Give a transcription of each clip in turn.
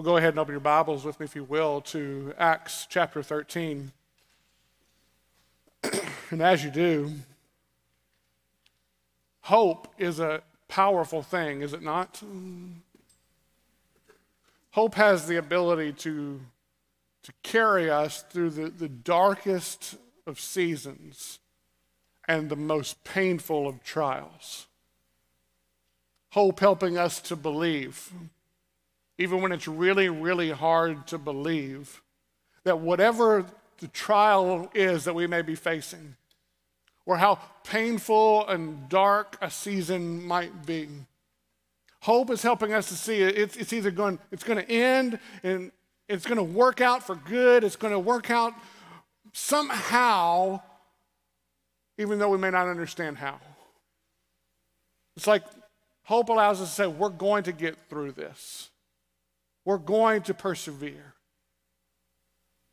Well, go ahead and open your Bibles with me, if you will, to Acts chapter 13. and as you do, hope is a powerful thing, is it not? Hope has the ability to, to carry us through the, the darkest of seasons and the most painful of trials. Hope helping us to believe, even when it's really, really hard to believe, that whatever the trial is that we may be facing, or how painful and dark a season might be, Hope is helping us to see it. It's, it's either going, it's going to end and it's going to work out for good. It's going to work out somehow, even though we may not understand how. It's like hope allows us to say, we're going to get through this. We're going to persevere.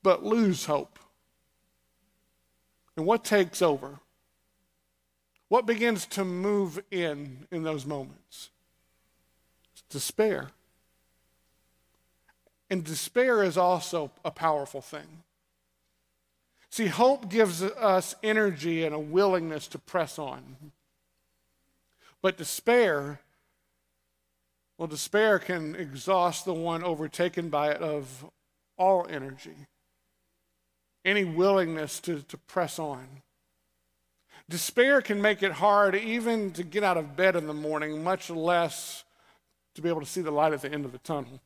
But lose hope. And what takes over? What begins to move in in those moments? despair. And despair is also a powerful thing. See, hope gives us energy and a willingness to press on. But despair, well, despair can exhaust the one overtaken by it of all energy, any willingness to, to press on. Despair can make it hard even to get out of bed in the morning, much less to be able to see the light at the end of the tunnel.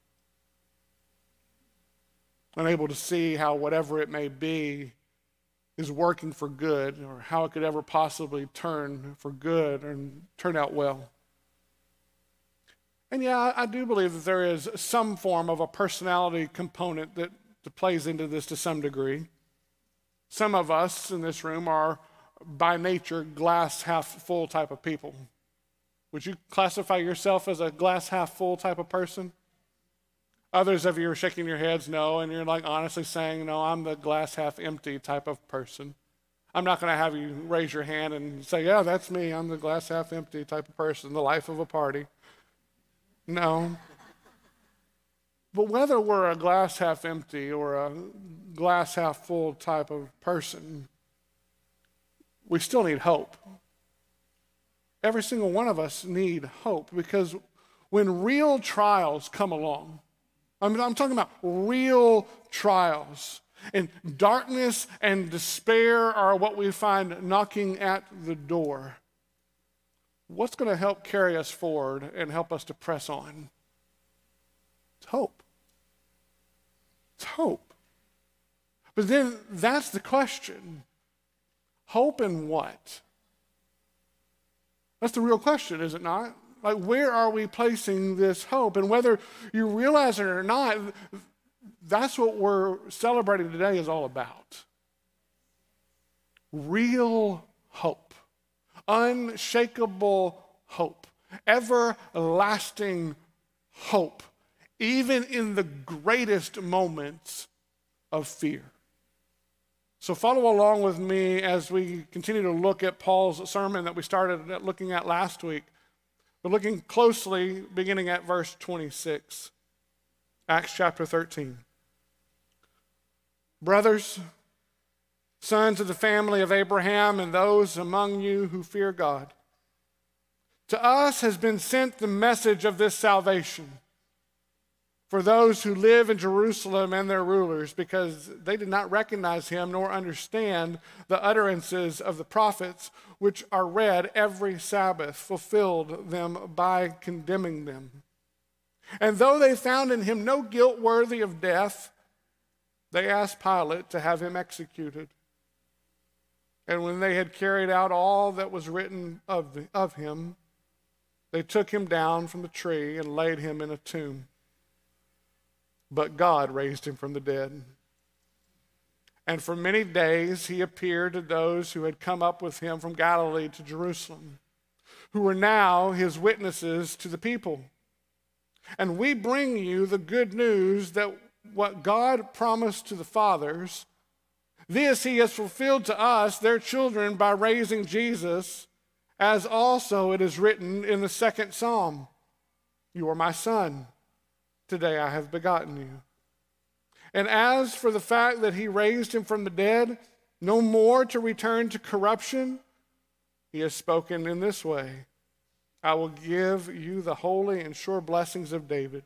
Unable to see how whatever it may be is working for good or how it could ever possibly turn for good and turn out well. And yeah, I do believe that there is some form of a personality component that, plays into this to some degree. Some of us in this room are by nature glass half full type of people. Would you classify yourself as a glass half full type of person? Others of you are shaking your heads no, and you're like honestly saying, no, I'm the glass half empty type of person. I'm not going to have you raise your hand and say, yeah, that's me. I'm the glass half empty type of person, the life of a party. No. But whether we're a glass half empty or a glass half full type of person, we still need hope. Every single one of us need hope because when real trials come along, I mean, I'm talking about real trials, and darkness and despair are what we find knocking at the door. What's going to help carry us forward and help us to press on? It's hope. It's hope. But then that's the question hope in what? That's the real question, is it not? Like, where are we placing this hope? And whether you realize it or not, that's what we're celebrating today is all about. Real hope, unshakable hope, everlasting hope, even in the greatest moments of fear. So follow along with me as we continue to look at Paul's sermon that we started looking at last week. We're looking closely beginning at verse 26, Acts chapter 13. Brothers, sons of the family of Abraham, and those among you who fear God, to us has been sent the message of this salvation for those who live in Jerusalem and their rulers, because they did not recognize him nor understand the utterances of the prophets, which are read every Sabbath, fulfilled them by condemning them. And though they found in him no guilt worthy of death, they asked Pilate to have him executed. And when they had carried out all that was written of, of him, they took him down from the tree and laid him in a tomb but God raised him from the dead. And for many days he appeared to those who had come up with him from Galilee to Jerusalem, who were now his witnesses to the people. And we bring you the good news that what God promised to the fathers, this he has fulfilled to us, their children, by raising Jesus, as also it is written in the second psalm You are my son. today I have begotten you. And as for the fact that he raised him from the dead, no more to return to corruption, he has spoken in this way I will give you the holy and sure blessings of David.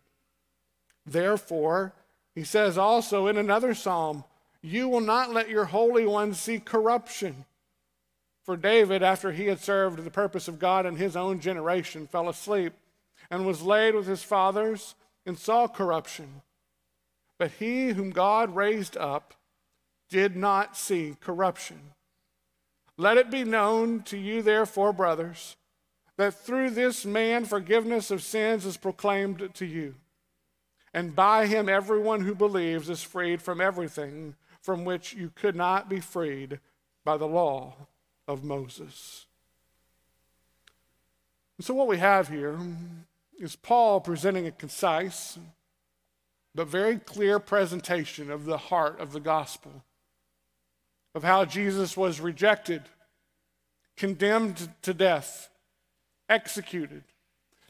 Therefore, he says also in another psalm, You will not let your Holy One see corruption. For David, after he had served the purpose of God in his own generation, fell asleep and was laid with his fathers and saw corruption. But he whom God raised up did not see corruption. Let it be known to you, therefore, brothers, that through this man forgiveness of sins is proclaimed to you. And by him, everyone who believes is freed from everything from which you could not be freed by the law of Moses. And so, what we have here is Paul presenting a concise but very clear presentation of the heart of the gospel, of how Jesus was rejected, condemned to death, executed,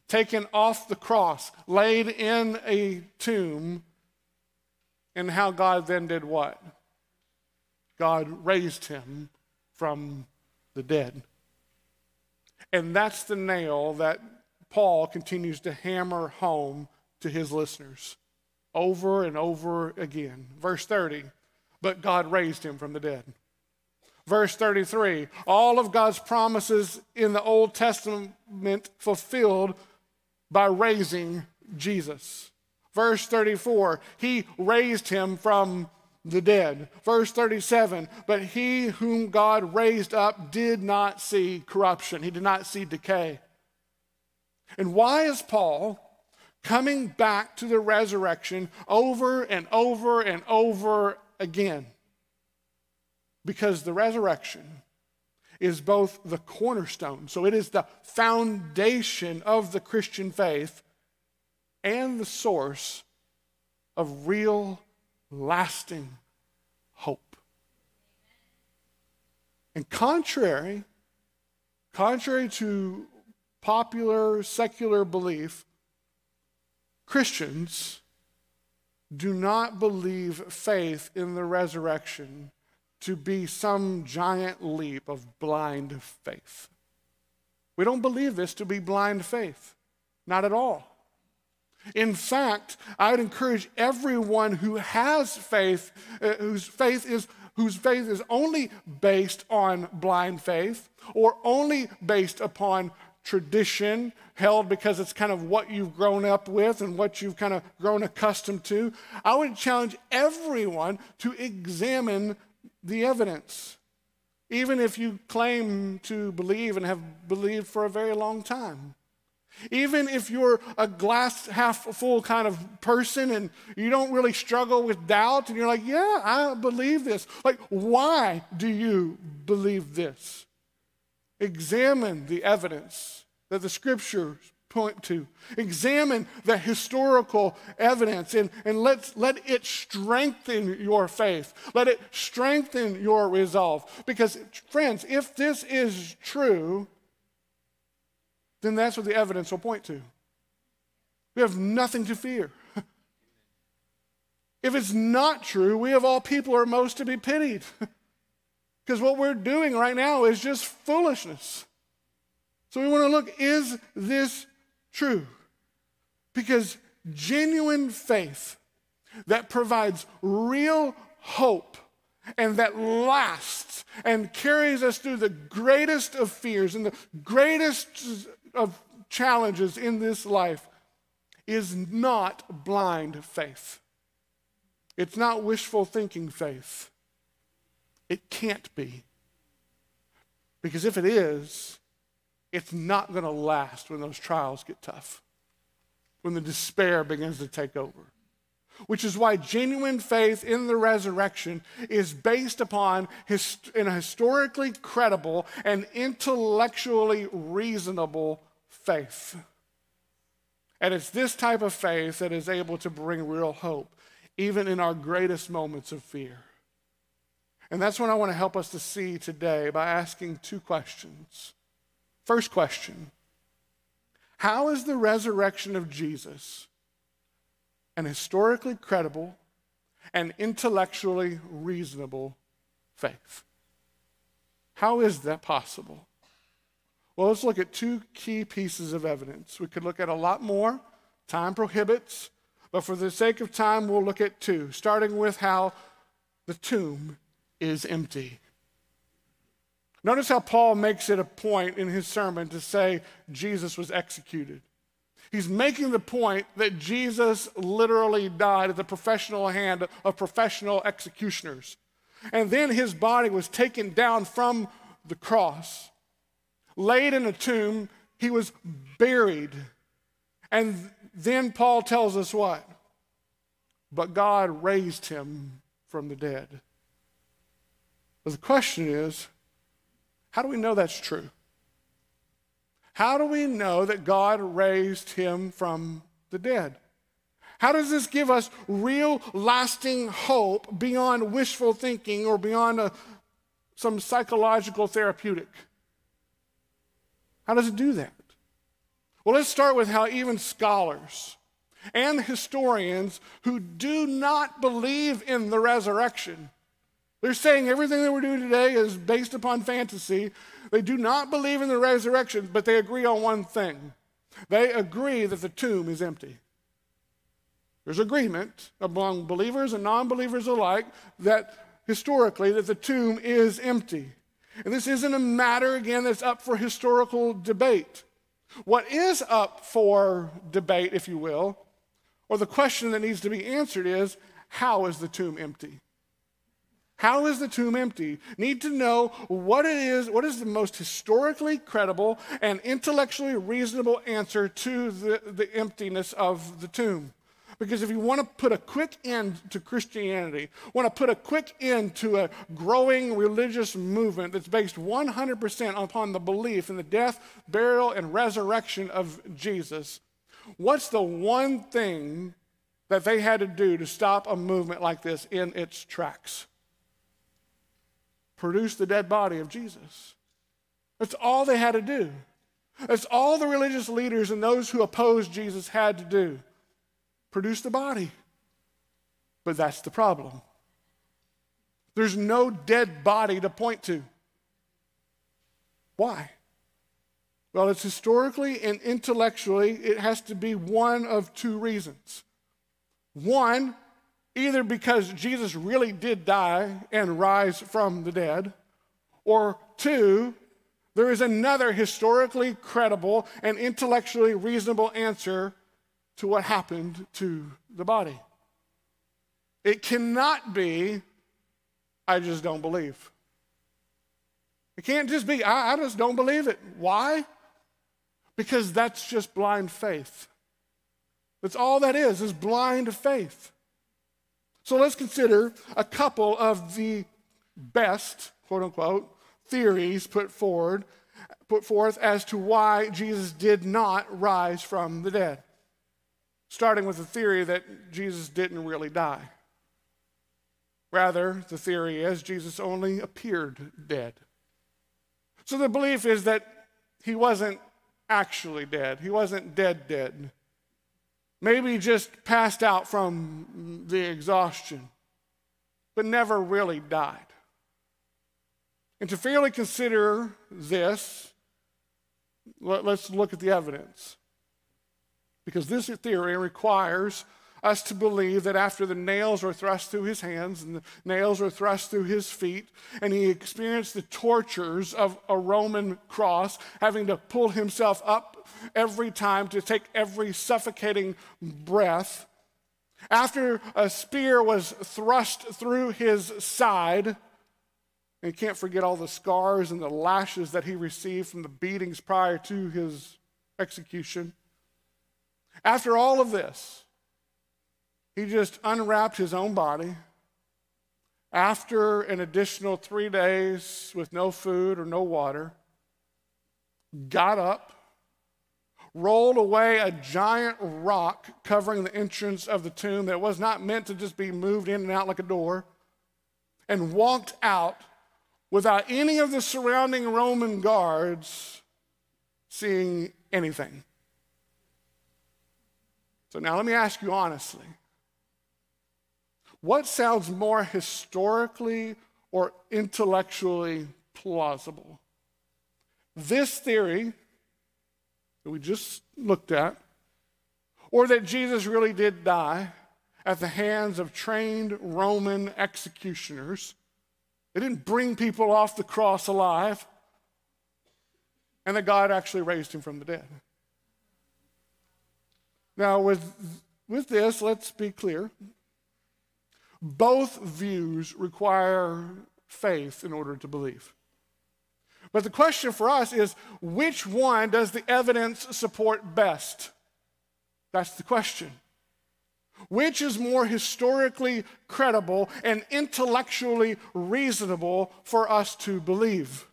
taken off the cross, laid in a tomb, and how God then did what? God raised him from the dead. And that's the nail that Paul continues to hammer home to his listeners over and over again. Verse 30, but God raised him from the dead. Verse 33, all of God's promises in the Old Testament fulfilled by raising Jesus. Verse 34, he raised him from the dead. Verse 37, but he whom God raised up did not see corruption, he did not see decay. And why is Paul coming back to the resurrection over and over and over again? Because the resurrection is both the cornerstone, so it is the foundation of the Christian faith, and the source of real, lasting hope. And contrary, contrary to popular secular belief, Christians do not believe faith in the resurrection to be some giant leap of blind faith. We don't believe this to be blind faith, not at all. In fact, I would encourage everyone who has faith, uh, whose faith is whose faith is only based on blind faith or only based upon tradition held because it's kind of what you've grown up with and what you've kind of grown accustomed to. I would challenge everyone to examine the evidence, even if you claim to believe and have believed for a very long time. Even if you're a glass half full kind of person and you don't really struggle with doubt and you're like, yeah, I believe this. Like, why do you believe this? Examine the evidence that the scriptures point to. Examine the historical evidence and, and let, let it strengthen your faith. Let it strengthen your resolve. Because, friends, if this is true, then that's what the evidence will point to. We have nothing to fear. if it's not true, we of all people are most to be pitied. Because what we're doing right now is just foolishness. So we want to look is this true. Because genuine faith that provides real hope and that lasts and carries us through the greatest of fears and the greatest of challenges in this life is not blind faith. It's not wishful thinking faith. It can't be. Because if it is, it's not going to last when those trials get tough, when the despair begins to take over. Which is why genuine faith in the resurrection is based upon his, a historically credible and intellectually reasonable faith. And it's this type of faith that is able to bring real hope, even in our greatest moments of fear. And that's what I want to help us to see today by asking two questions. First question How is the resurrection of Jesus an historically credible and intellectually reasonable faith. How is that possible? Well, let's look at two key pieces of evidence. We could look at a lot more, time prohibits, but for the sake of time, we'll look at two, starting with how the tomb is empty. Notice how Paul makes it a point in his sermon to say Jesus was executed. He's making the point that Jesus literally died at the professional hand of professional executioners. And then his body was taken down from the cross, laid in a tomb, he was buried. And then Paul tells us what? But God raised him from the dead. But the question is how do we know that's true? How do we know that God raised him from the dead? How does this give us real, lasting hope beyond wishful thinking or beyond a, some psychological therapeutic? How does it do that? Well, let's start with how even scholars and historians who do not believe in the resurrection, they're saying everything that we're doing today is based upon fantasy. They do not believe in the resurrection, but they agree on one thing. They agree that the tomb is empty. There's agreement among believers and non-believers alike that historically that the tomb is empty. And this isn't a matter again that's up for historical debate. What is up for debate, if you will, or the question that needs to be answered is how is the tomb empty? How is the tomb empty? Need to know what it is, what is the most historically credible and intellectually reasonable answer to the, the emptiness of the tomb. Because if you want to put a quick end to Christianity, want to put a quick end to a growing religious movement that's based 100% upon the belief in the death, burial, and resurrection of Jesus, what's the one thing that they had to do to stop a movement like this in its tracks? Produce the dead body of Jesus. That's all they had to do. That's all the religious leaders and those who opposed Jesus had to do produce the body. But that's the problem. There's no dead body to point to. Why? Well, it's historically and intellectually, it has to be one of two reasons. One, either because Jesus really did die and rise from the dead, or two, there is another historically credible and intellectually reasonable answer to what happened to the body. It cannot be, I just don't believe. It can't just be, I, I just don't believe it. Why? Because that's just blind faith. That's all that is, is blind faith. So let's consider a couple of the best, quote unquote, theories put forward, put forth as to why Jesus did not rise from the dead starting with the theory that Jesus didn't really die. Rather, the theory is Jesus only appeared dead. So the belief is that he wasn't actually dead, he wasn't dead, dead. Maybe just passed out from the exhaustion, but never really died. And to fairly consider this, let's look at the evidence. Because this theory requires us to believe that after the nails were thrust through his hands and the nails were thrust through his feet, and he experienced the tortures of a Roman cross, having to pull himself up every time to take every suffocating breath. After a spear was thrust through his side, and you can't forget all the scars and the lashes that he received from the beatings prior to his execution. After all of this, he just unwrapped his own body. After an additional three days with no food or no water, got up, rolled away a giant rock covering the entrance of the tomb that was not meant to just be moved in and out like a door, and walked out without any of the surrounding Roman guards seeing anything. So now let me ask you honestly what sounds more historically or intellectually plausible? This theory that we just looked at, or that Jesus really did die at the hands of trained Roman executioners. They didn't bring people off the cross alive, and that God actually raised him from the dead. Now, with, with this, let's be clear. Both views require faith in order to believe. But the question for us is which one does the evidence support best? That's the question. Which is more historically credible and intellectually reasonable for us to believe?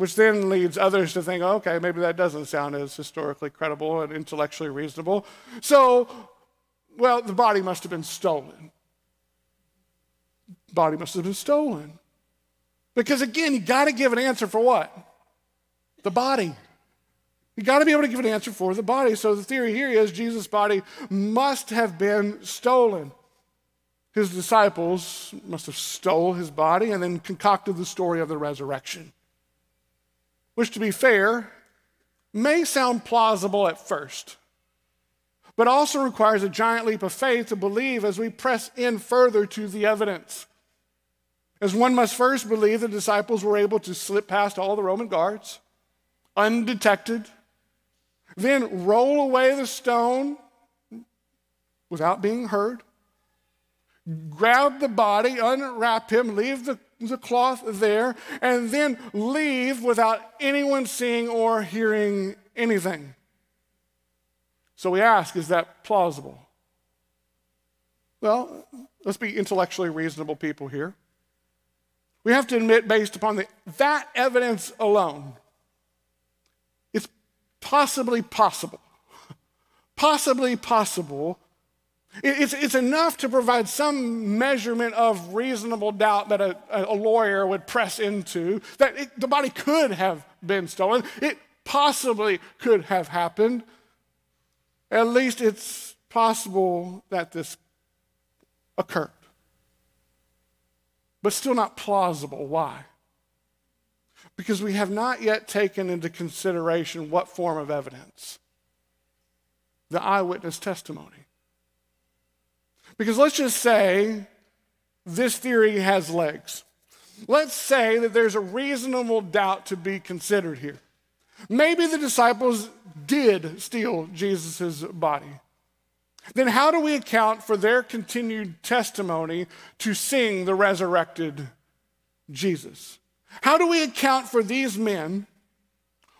Which then leads others to think, okay, maybe that doesn't sound as historically credible and intellectually reasonable. So, well, the body must have been stolen. Body must have been stolen. Because again, you got to give an answer for what? The body. You got to be able to give an answer for the body. So the theory here is Jesus' body must have been stolen. His disciples must have stole his body and then concocted the story of the resurrection. Which, to be fair, may sound plausible at first, but also requires a giant leap of faith to believe as we press in further to the evidence. As one must first believe the disciples were able to slip past all the Roman guards undetected, then roll away the stone without being heard, grab the body, unwrap him, leave the, the cloth there, and then leave without anyone seeing or hearing anything. So we ask, is that plausible? Well, let's be intellectually reasonable people here. We have to admit, based upon the, that evidence alone, it's possibly possible. Possibly possible. It's, it's enough to provide some measurement of reasonable doubt that a, a lawyer would press into that it, the body could have been stolen. It possibly could have happened. At least it's possible that this occurred but still not plausible. Why? Because we have not yet taken into consideration what form of evidence? The eyewitness testimony. Because let's just say this theory has legs. Let's say that there's a reasonable doubt to be considered here. Maybe the disciples did steal Jesus' body then how do we account for their continued testimony to sing the resurrected Jesus? How do we account for these men,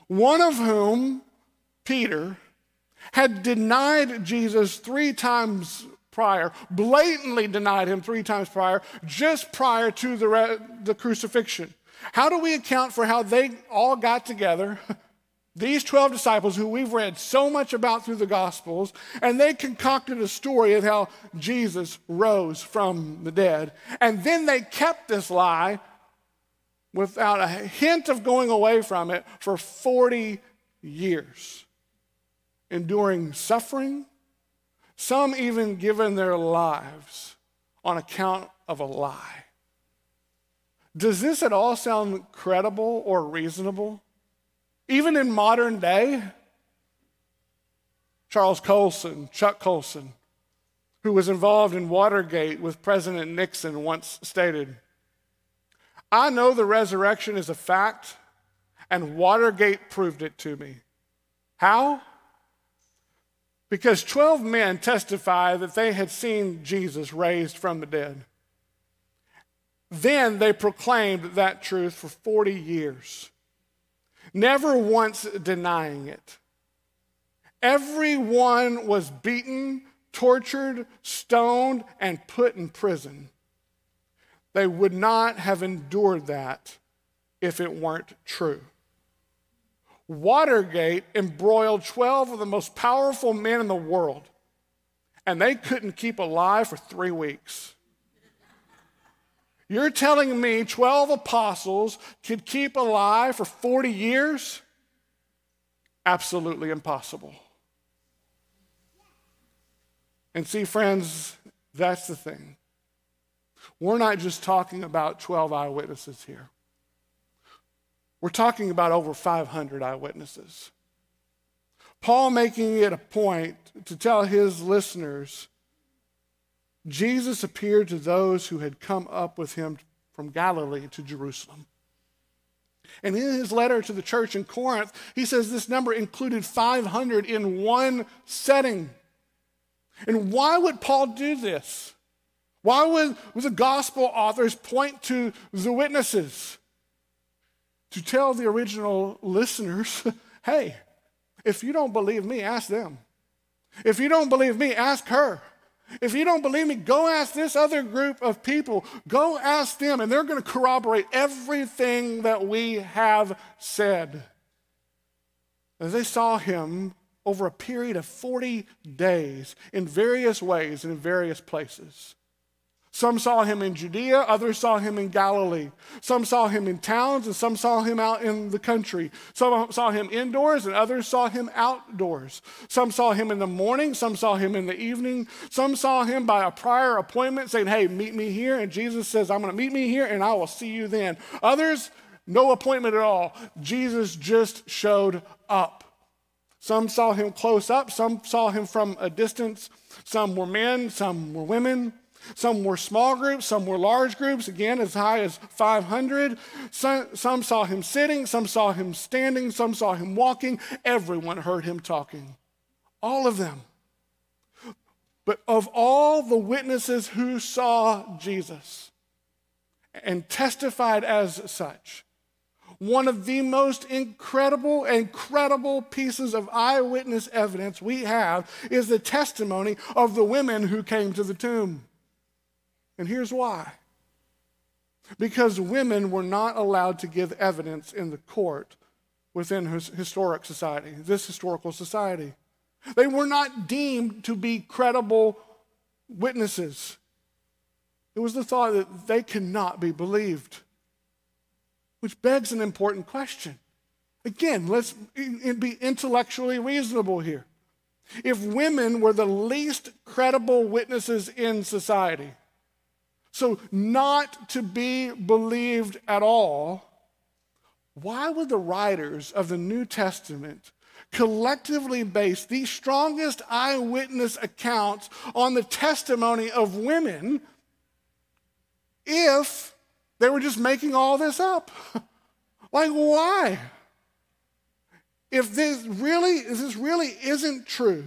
one of whom, Peter, had denied Jesus three times prior, blatantly denied him three times prior, just prior to the, re- the crucifixion? How do we account for how they all got together? These 12 disciples, who we've read so much about through the Gospels, and they concocted a story of how Jesus rose from the dead. And then they kept this lie without a hint of going away from it for 40 years, enduring suffering, some even given their lives on account of a lie. Does this at all sound credible or reasonable? Even in modern day, Charles Colson, Chuck Colson, who was involved in Watergate with President Nixon, once stated I know the resurrection is a fact, and Watergate proved it to me. How? Because 12 men testify that they had seen Jesus raised from the dead. Then they proclaimed that truth for 40 years never once denying it. Everyone was beaten, tortured, stoned, and put in prison. They would not have endured that if it weren't true. Watergate embroiled 12 of the most powerful men in the world, and they couldn't keep alive for three weeks. You're telling me 12 apostles could keep alive for 40 years? Absolutely impossible. And see, friends, That's the thing. We're not just talking about 12 eyewitnesses here. We're talking about over 500 eyewitnesses. Paul making it a point to tell his listeners Jesus appeared to those who had come up with him from Galilee to Jerusalem. And in his letter to the church in Corinth, he says this number included 500 in one setting. And why would Paul do this? Why would, would the gospel authors point to the witnesses? To tell the original listeners, hey, if you don't believe me, ask them. If you don't believe me, ask her. If you don't believe me, go ask this other group of people. Go ask them, and they're going to corroborate everything that we have said. As they saw him over a period of 40 days in various ways and in various places. Some saw him in Judea, others saw him in Galilee. Some saw him in towns, and some saw him out in the country. Some saw him indoors, and others saw him outdoors. Some saw him in the morning, some saw him in the evening. Some saw him by a prior appointment saying, Hey, meet me here. And Jesus says, I'm going to meet me here, and I will see you then. Others, no appointment at all. Jesus just showed up. Some saw him close up, some saw him from a distance. Some were men, some were women. Some were small groups, some were large groups, again, as high as 500. Some, some, saw him sitting, some saw him standing, some saw him walking. Everyone heard him talking. All of them. But of all the witnesses who saw Jesus and testified as such, one of the most incredible and credible pieces of eyewitness evidence we have is the testimony of the women who came to the tomb. And here's why because women were not allowed to give evidence in the court within his historic society, this historical society. They were not deemed to be credible witnesses. It was the thought that they cannot be believed, which begs an important question. Again, let's be intellectually reasonable here. If women were the least credible witnesses in society, so, not to be believed at all, why would the writers of the New Testament collectively base the strongest eyewitness accounts on the testimony of women if they were just making all this up? like, why? If this really, if this really isn't true,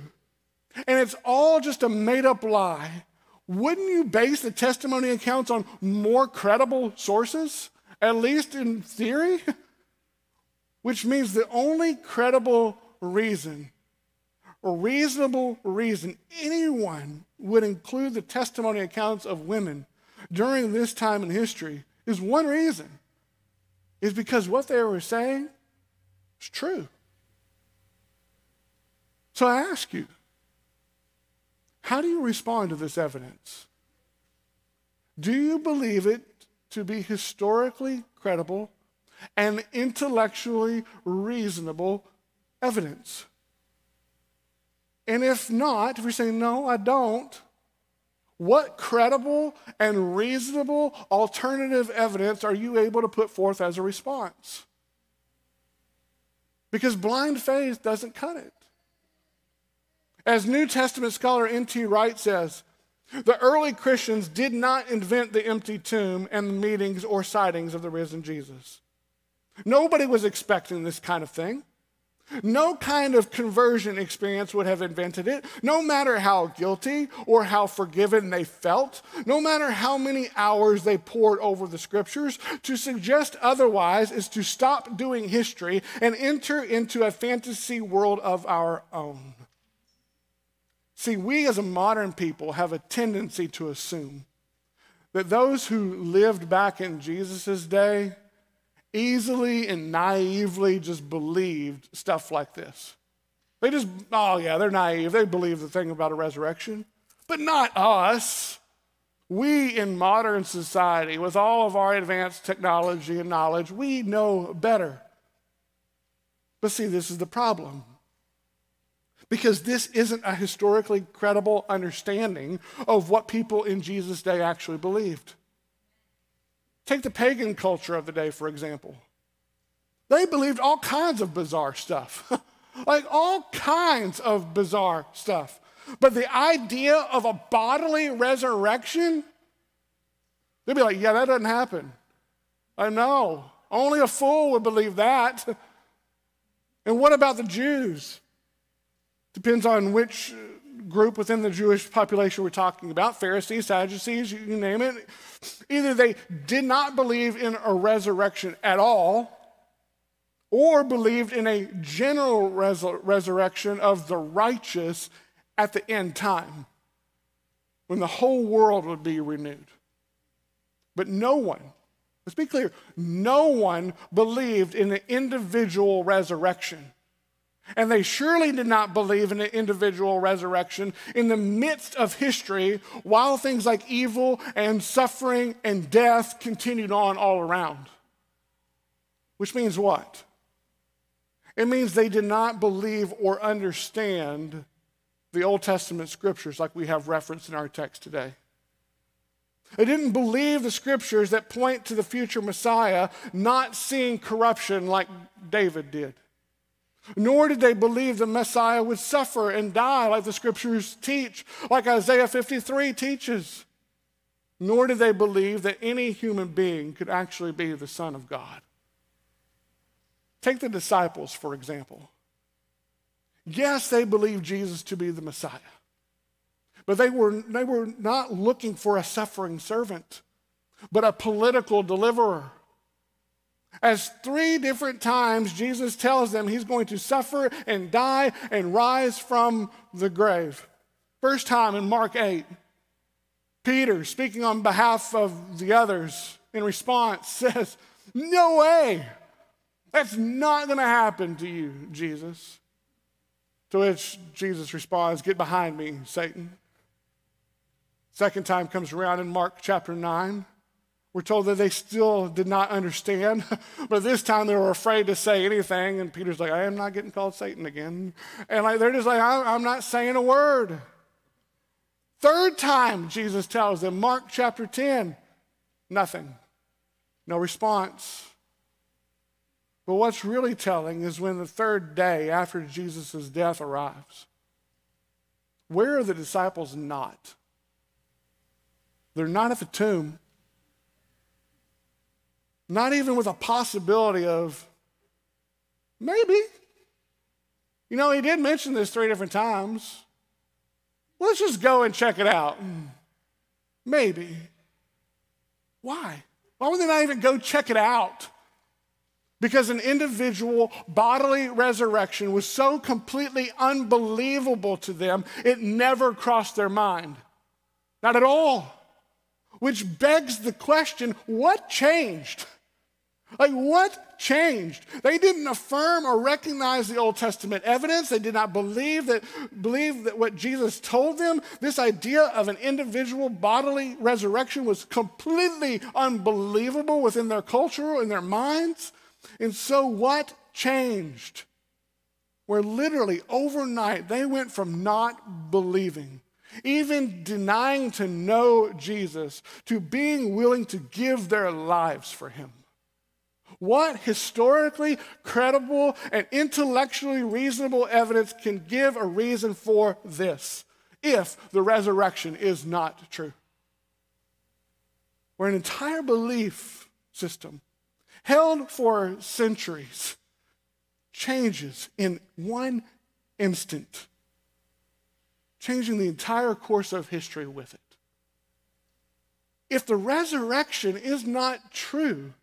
and it's all just a made up lie, wouldn't you base the testimony accounts on more credible sources, at least in theory? Which means the only credible reason or reasonable reason anyone would include the testimony accounts of women during this time in history is one reason is because what they were saying is true. So I ask you, how do you respond to this evidence? Do you believe it to be historically credible and intellectually reasonable evidence? And if not, if you're saying, no, I don't, what credible and reasonable alternative evidence are you able to put forth as a response? Because blind faith doesn't cut it. As New Testament scholar N.T. Wright says, the early Christians did not invent the empty tomb and the meetings or sightings of the risen Jesus. Nobody was expecting this kind of thing. No kind of conversion experience would have invented it, no matter how guilty or how forgiven they felt, no matter how many hours they pored over the scriptures. To suggest otherwise is to stop doing history and enter into a fantasy world of our own. See, we as a modern people have a tendency to assume that those who lived back in Jesus' day easily and naively just believed stuff like this. They just, oh yeah, they're naive. They believe the thing about a resurrection. But not us. We in modern society, with all of our advanced technology and knowledge, we know better. But see, this is the problem. Because this isn't a historically credible understanding of what people in Jesus' day actually believed. Take the pagan culture of the day, for example. They believed all kinds of bizarre stuff, like all kinds of bizarre stuff. But the idea of a bodily resurrection, they'd be like, yeah, that doesn't happen. I know. Only a fool would believe that. And what about the Jews? Depends on which group within the Jewish population we're talking about Pharisees, Sadducees, you name it. Either they did not believe in a resurrection at all, or believed in a general resurrection of the righteous at the end time, when the whole world would be renewed. But no one, let's be clear, no one believed in an individual resurrection. And they surely did not believe in an individual resurrection in the midst of history while things like evil and suffering and death continued on all around. Which means what? It means they did not believe or understand the Old Testament scriptures like we have referenced in our text today. They didn't believe the scriptures that point to the future Messiah, not seeing corruption like David did. Nor did they believe the Messiah would suffer and die like the scriptures teach, like Isaiah 53 teaches. Nor did they believe that any human being could actually be the Son of God. Take the disciples, for example. Yes, they believed Jesus to be the Messiah, but they were, they were not looking for a suffering servant, but a political deliverer. As three different times Jesus tells them he's going to suffer and die and rise from the grave. First time in Mark 8, Peter, speaking on behalf of the others in response, says, No way! That's not going to happen to you, Jesus. To which Jesus responds, Get behind me, Satan. Second time comes around in Mark chapter 9. We're told that they still did not understand, but this time they were afraid to say anything. And Peter's like, I am not getting called Satan again. And like, they're just like, I'm not saying a word. Third time, Jesus tells them, Mark chapter 10, nothing, no response. But what's really telling is when the third day after Jesus' death arrives, where are the disciples not? They're not at the tomb. Not even with a possibility of maybe. You know, he did mention this three different times. Let's just go and check it out. Hmm. Maybe. Why? Why would they not even go check it out? Because an individual bodily resurrection was so completely unbelievable to them, it never crossed their mind. Not at all. Which begs the question what changed? Like, what changed? They didn't affirm or recognize the Old Testament evidence. They did not believe that, believe that what Jesus told them, this idea of an individual bodily resurrection, was completely unbelievable within their culture, in their minds. And so, what changed? Where literally overnight they went from not believing, even denying to know Jesus, to being willing to give their lives for him. What historically credible and intellectually reasonable evidence can give a reason for this if the resurrection is not true? Where an entire belief system held for centuries, changes in one instant, changing the entire course of history with it. If the resurrection is not true,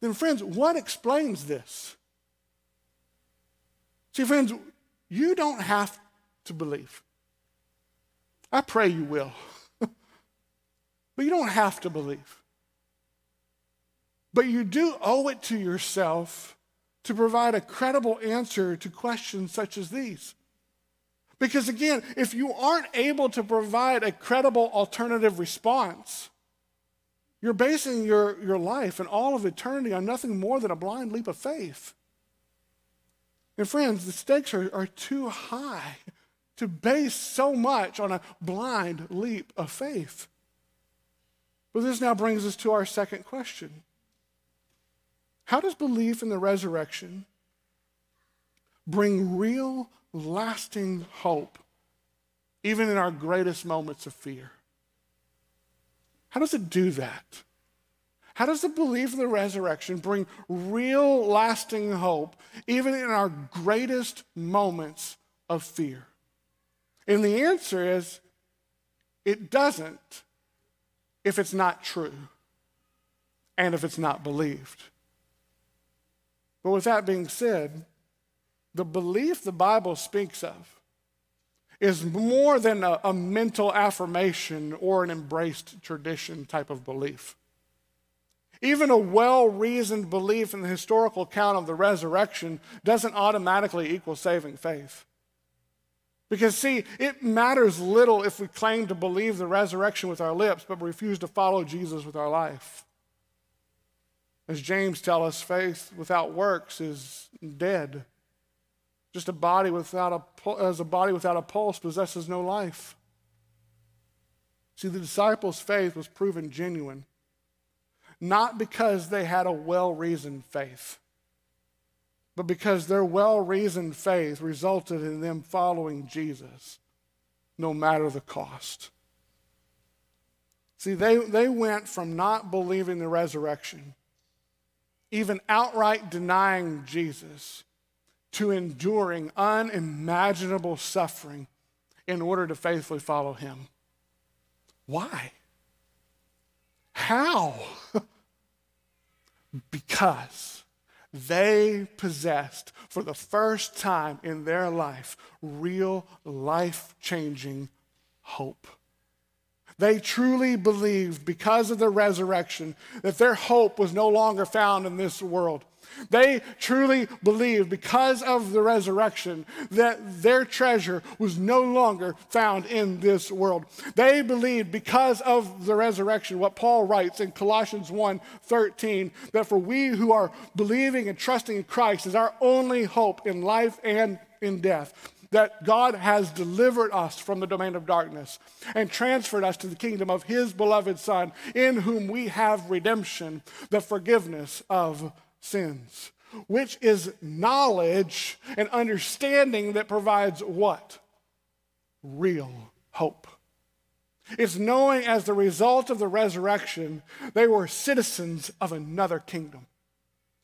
then, friends, what explains this? See, friends, you don't have to believe. I pray you will. but you don't have to believe. But you do owe it to yourself to provide a credible answer to questions such as these. Because again, if you aren't able to provide a credible alternative response, you're basing your, your life and all of eternity on nothing more than a blind leap of faith. And friends, the stakes are, are too high to base so much on a blind leap of faith. But this now brings us to our second question How does belief in the resurrection bring real, lasting hope, even in our greatest moments of fear? How does it do that? How does the belief in the resurrection bring real, lasting hope, even in our greatest moments of fear? And the answer is it doesn't if it's not true and if it's not believed. But with that being said, the belief the Bible speaks of is more than a, a, mental affirmation or an embraced tradition type of belief. Even a well reasoned belief in the historical account of the resurrection doesn't automatically equal saving faith. Because, see, it matters little if we claim to believe the resurrection with our lips, but refuse to follow Jesus with our life. As James tells us, faith without works is dead. Just a body without a, as a body without a pulse possesses no life. See, the disciples' faith was proven genuine, not because they had a well reasoned faith but because their well reasoned faith resulted in them following Jesus, no matter the cost. See, they, they went from not believing the resurrection, even outright denying Jesus, to enduring unimaginable suffering in order to faithfully follow him. Why? How? because they possessed for the first time in their life real life changing hope. They truly believed because of the resurrection that their hope was no longer found in this world, they truly believed because of the resurrection that their treasure was no longer found in this world. They believed because of the resurrection what Paul writes in Colossians 1:13 that for we who are believing and trusting in Christ is our only hope in life and in death that God has delivered us from the domain of darkness and transferred us to the kingdom of His beloved Son, in whom we have redemption, the forgiveness of sins, which is knowledge and understanding that provides what? Real hope. It's knowing as the result of the resurrection, they were citizens of another kingdom.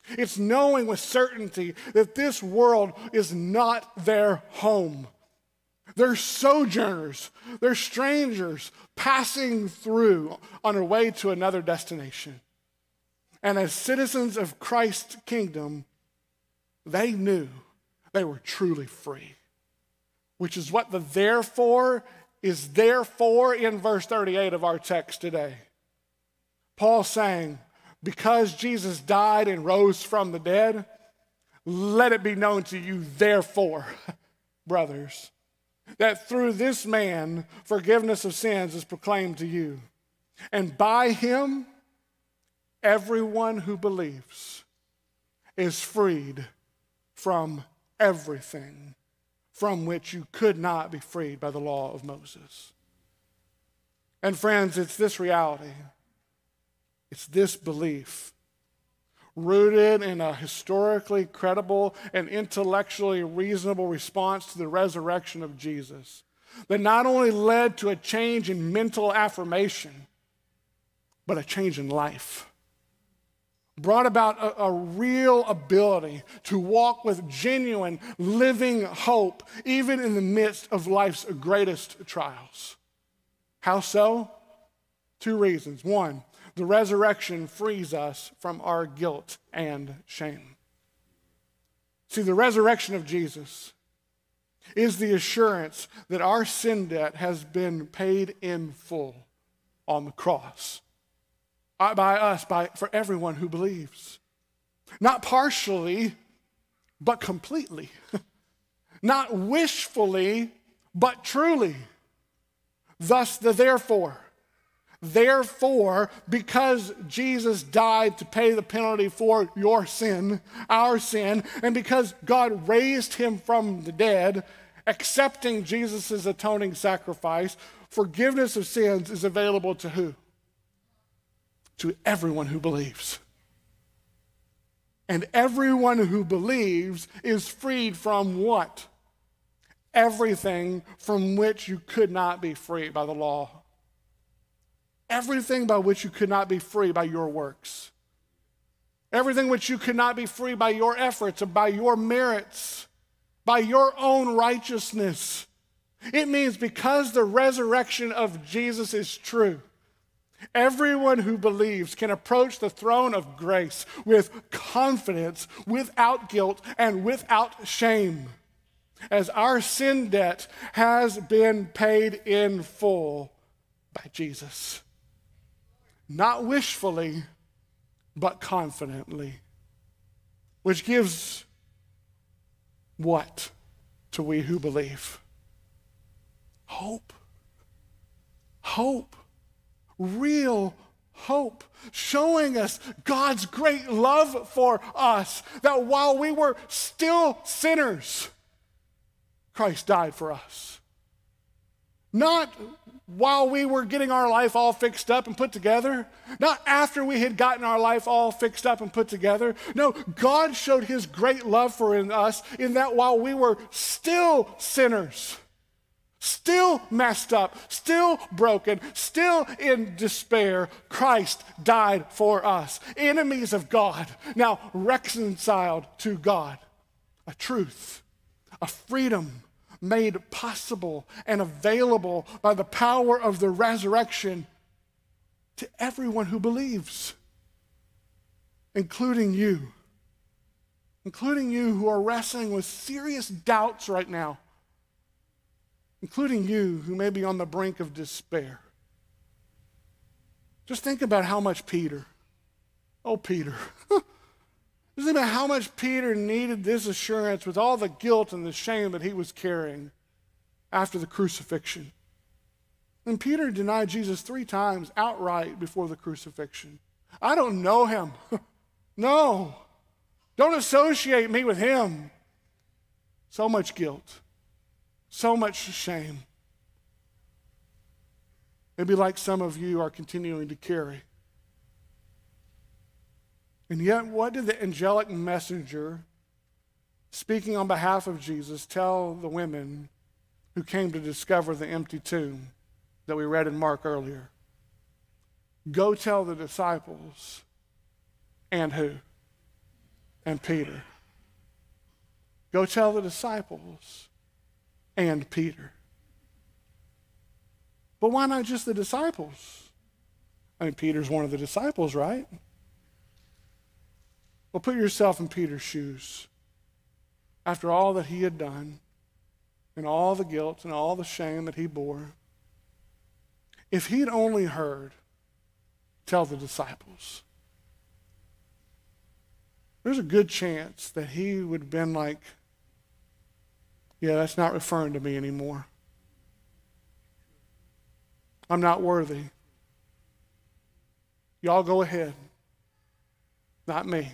It's knowing with certainty that this world is not their home. They're sojourners, they're strangers passing through on their way to another destination. And as citizens of Christ's kingdom, they knew they were truly free, which is what the therefore is therefore in verse 38 of our text today. Paul saying, Because Jesus died and rose from the dead, let it be known to you, therefore, brothers, that through this man forgiveness of sins is proclaimed to you. And by him, everyone who believes is freed from everything from which you could not be freed by the law of Moses. And friends, it's this reality, it's this belief, rooted in a historically credible and intellectually reasonable response to the resurrection of Jesus, that not only led to a change in mental affirmation, but a change in life brought about a, a, real ability to walk with genuine, living hope, even in the midst of life's greatest trials. How so? Two reasons. One, the resurrection frees us from our guilt and shame. See, the resurrection of Jesus is the assurance that our sin debt has been paid in full on the cross. Uh, by us, by, for everyone who believes. Not partially, but completely. Not wishfully, but truly. Thus, the therefore. Therefore, because Jesus died to pay the penalty for your sin, our sin, and because God raised him from the dead, accepting Jesus' atoning sacrifice, forgiveness of sins is available to who? To everyone who believes. And everyone who believes is freed from what? Everything from which you could not be free by the law everything by which you could not be free by your works, everything which you could not be free by your efforts and by your merits, by your own righteousness. It means because the resurrection of Jesus is true, everyone who believes can approach the throne of grace with confidence, without guilt, and without shame, as our sin debt has been paid in full by Jesus not wishfully, but confidently. Which gives what to we who believe? Hope. Hope. Real hope, showing us God's great love for us, that while we were still sinners, Christ died for us. Not while we were getting our life all fixed up and put together, not after we had gotten our life all fixed up and put together. No, God showed his great love for us in that while we were still sinners, still messed up, still broken, still in despair, Christ died for us, enemies of God, now reconciled to God. A truth, a freedom made possible and available by the power of the resurrection to everyone who believes, including you, including you who are wrestling with serious doubts right now, including you who may be on the brink of despair. Just think about how much Peter, oh, Peter. Just think about how much Peter needed this assurance with all the guilt and the shame that he was carrying after the crucifixion. And Peter denied Jesus three times outright before the crucifixion. I don't know him. no. Don't associate me with him. So much guilt, so much shame. Maybe like some of you are continuing to carry. And yet, what did the angelic messenger, speaking on behalf of Jesus, tell the women who came to discover the empty tomb that we read in Mark earlier? Go tell the disciples and who? And Peter. Go tell the disciples and Peter. But why not just the disciples? I mean, Peter's one of the disciples, right? Well, put yourself in Peter's shoes. After all that he had done, and all the guilt and all the shame that he bore, if he'd only heard, tell the disciples, there's a good chance that he would have been like, yeah, that's not referring to me anymore. I'm not worthy. Y'all go ahead. Not me.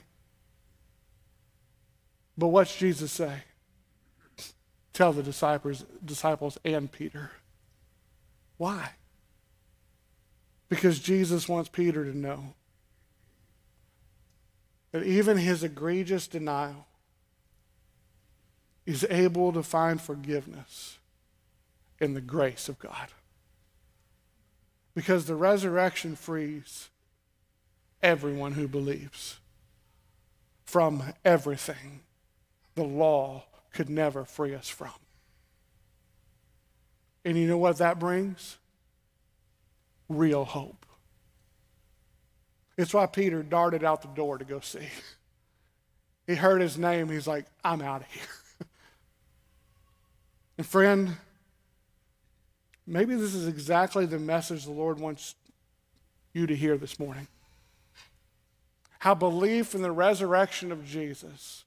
But what's Jesus say? Tell the disciples, disciples and Peter. Why? Because Jesus wants Peter to know that even his egregious denial is able to find forgiveness in the grace of God. Because the resurrection frees everyone who believes from everything the law could never free us from. And you know what that brings? Real hope. It's why Peter darted out the door to go see. He heard his name. He's like, I'm out of here. And friend, maybe this is exactly the message the Lord wants you to hear this morning. How belief in the resurrection of Jesus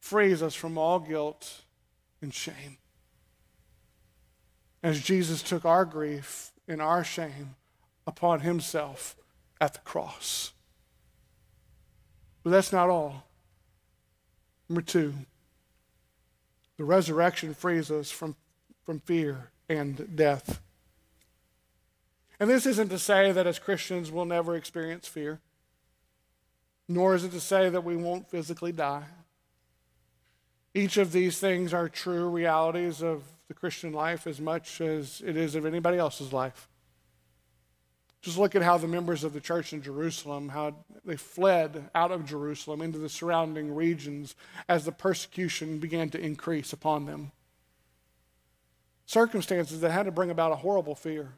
frees us from all guilt and shame. As Jesus took our grief and our shame upon himself at the cross. But that's not all. Number two, the resurrection frees us from, from fear and death. And this isn't to say that as Christians we'll never experience fear, nor is it to say that we won't physically die. Each of these things are true realities of the Christian life as much as it is of anybody else's life. Just look at how the members of the church in Jerusalem, how they fled out of Jerusalem into the surrounding regions as the persecution began to increase upon them. Circumstances that had to bring about a horrible fear.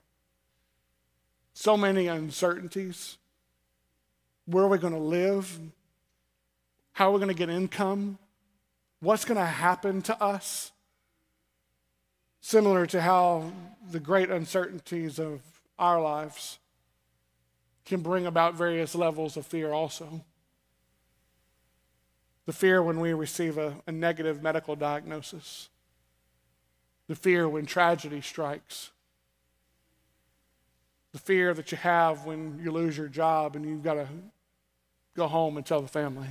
So many uncertainties. Where are we going to live? How are we going to get income? What's going to happen to us? Similar to how the great uncertainties of our lives can bring about various levels of fear also. The fear when we receive a, a negative medical diagnosis, the fear when tragedy strikes, the fear that you have when you lose your job and you've got to go home and tell the family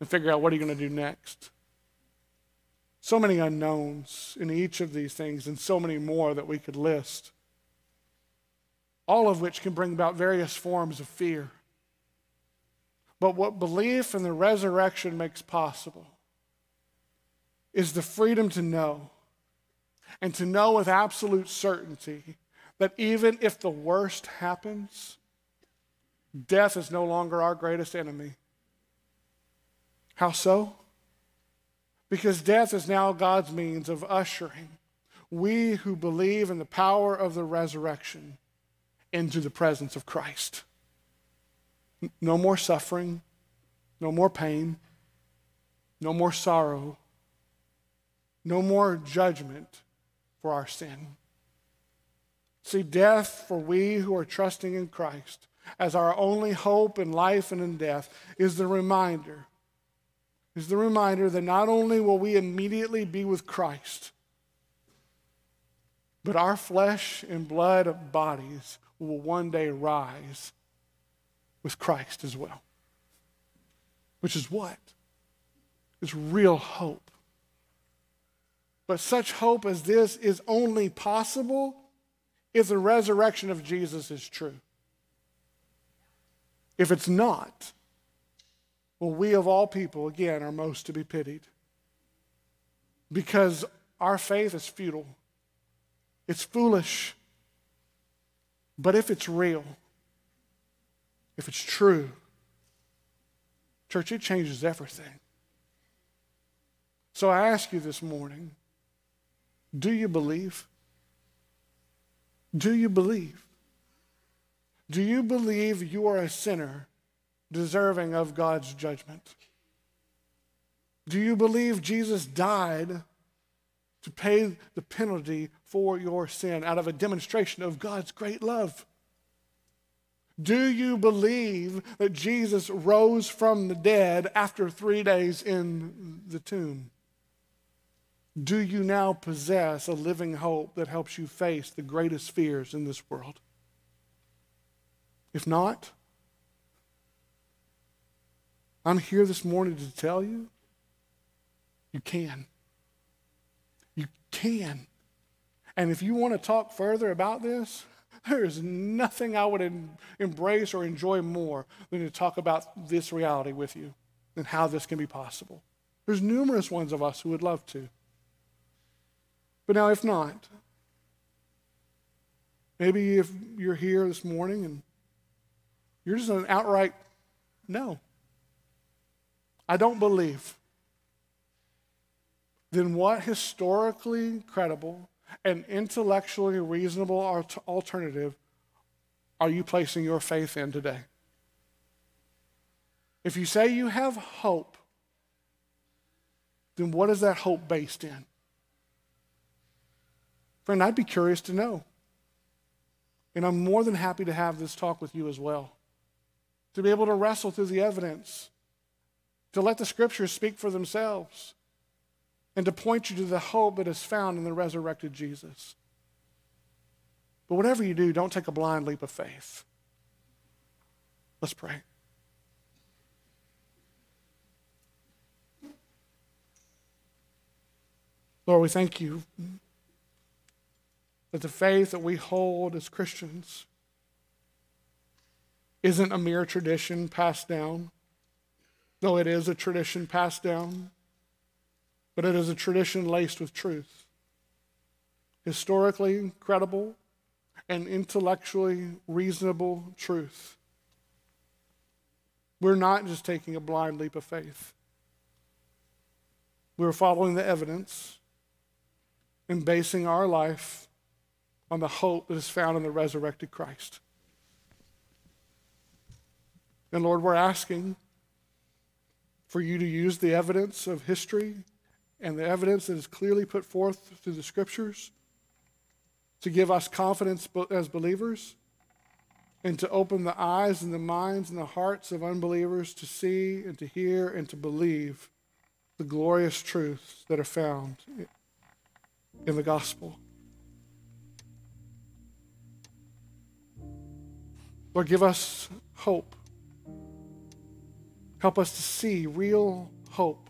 and figure out what are you going to do next. So many unknowns in each of these things, and so many more that we could list, all of which can bring about various forms of fear. But what belief in the resurrection makes possible is the freedom to know, and to know with absolute certainty that even if the worst happens, death is no longer our greatest enemy. How so? Because death is now God's means of ushering we who believe in the power of the resurrection into the presence of Christ. No more suffering, no more pain, no more sorrow, no more judgment for our sin. See, death for we who are trusting in Christ as our only hope in life and in death is the reminder is the reminder that not only will we immediately be with Christ, but our flesh and blood of bodies will one day rise with Christ as well. Which is what? It's real hope. But such hope as this is only possible if the resurrection of Jesus is true. If it's not, well, we of all people, again, are most to be pitied because our faith is futile, it's foolish. But if it's real, if it's true, church, it changes everything. So I ask you this morning do you believe? Do you believe? Do you believe you are a sinner deserving of God's judgment? Do you believe Jesus died to pay the penalty for your sin out of a demonstration of God's great love? Do you believe that Jesus rose from the dead after three days in the tomb? Do you now possess a living hope that helps you face the greatest fears in this world? If not, I'm here this morning to tell you you can. Can. And if you want to talk further about this, there is nothing I would em- embrace or enjoy more than to talk about this reality with you and how this can be possible. There's numerous ones of us who would love to. But now, if not, maybe if you're here this morning and you're just an outright no. I don't believe, then what historically credible and intellectually reasonable alternative are you placing your faith in today? If you say you have hope, then what is that hope based in? Friend, I'd be curious to know. And I'm more than happy to have this talk with you as well. To be able to wrestle through the evidence to let the scriptures speak for themselves, and to point you to the hope that is found in the resurrected Jesus. But whatever you do, don't take a blind leap of faith. Let's pray. Lord, we thank you that the faith that we hold as Christians isn't a mere tradition passed down, though it is a tradition passed down, but it is a tradition laced with truth. Historically credible and intellectually reasonable truth. We're not just taking a blind leap of faith. We're following the evidence and basing our life on the hope that is found in the resurrected Christ. And Lord, we're asking for you to use the evidence of history and the evidence that is clearly put forth through the scriptures to give us confidence as believers and to open the eyes and the minds and the hearts of unbelievers to see and to hear and to believe the glorious truths that are found in the gospel. Lord, give us hope. Help us to see real hope.